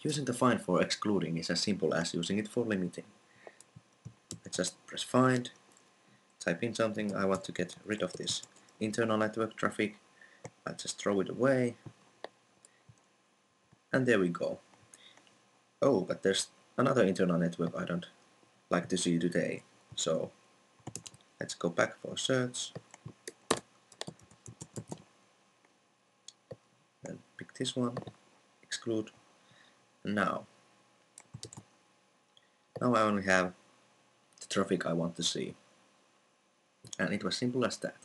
Using the find for excluding is as simple as using it for limiting. I just press find, type in something, I want to get rid of this internal network traffic, I just throw it away, and there we go. Oh, but there's another internal network I don't like to see today, so let's go back for search, and pick this one, exclude, now. Now I only have the traffic I want to see. And it was simple as that.